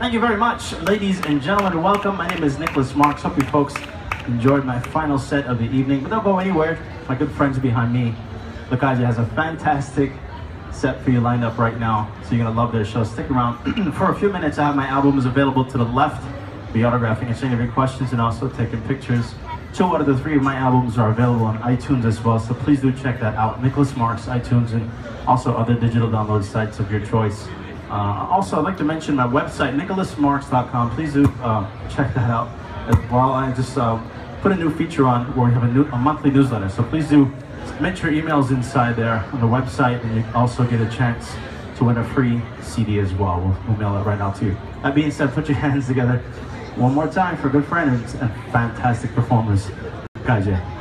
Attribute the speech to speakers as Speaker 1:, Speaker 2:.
Speaker 1: Thank you very much, ladies and gentlemen. Welcome. My name is Nicholas Marks. Hope you folks enjoyed my final set of the evening. But don't go anywhere. My good friends behind me, La Calle has a fantastic set for you lined up right now. So you're gonna love their show. Stick around for a few minutes. I have my albums available to the left. Be autographing and sending your questions and also taking pictures. Two out of the three of my albums are available on iTunes as well, so please do check that out. Nicholas Marks, iTunes, and also other digital download sites of your choice. Uh, also, I'd like to mention my website, nicholasmarks.com. Please do uh, check that out as well. I just uh, put a new feature on where we have a, new, a monthly newsletter, so please do submit your emails inside there on the website, and you also get a chance to win a free CD as well. We'll, we'll mail it right out to you. That being said, put your hands together one more time for good friends and fantastic performers. Calle.